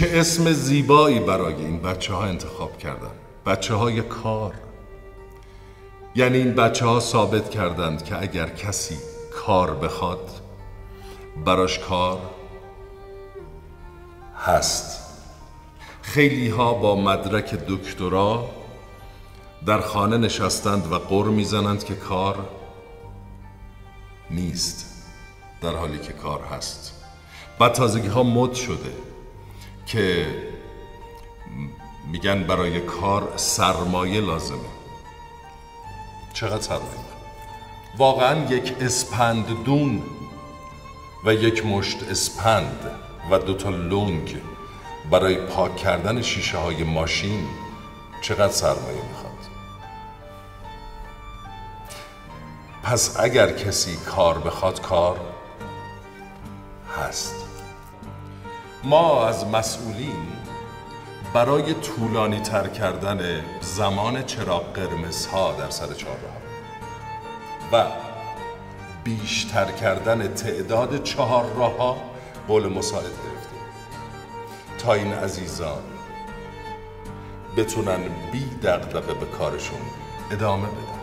چه اسم زیبایی برای این بچه ها انتخاب کردن. بچه های کار. یعنی این بچه ها ثابت کردند که اگر کسی کار بخواد براش کار هست. خیلی ها با مدرک دکترا در خانه نشستند و قر می‌زنند که کار نیست در حالی که کار هست. بعد تازگی ها مد شده. که میگن برای کار سرمایه لازمه. چقدر سرمایه؟ واقعا یک اسپند دون و یک مشت اسپند و دوتا لنگ برای پاک کردن شیشه های ماشین چقدر سرمایه می‌خواد؟ پس اگر کسی کار بخواد کار هست. ما از مسئولین برای طولانی تر کردن زمان چراغ قرمز ها در سر چهارراه. و بیشتر کردن تعداد چهار راه ها قول مساعد گرفتیم. تا این عزیزان بتونن بی دقدقه به کارشون ادامه بدن.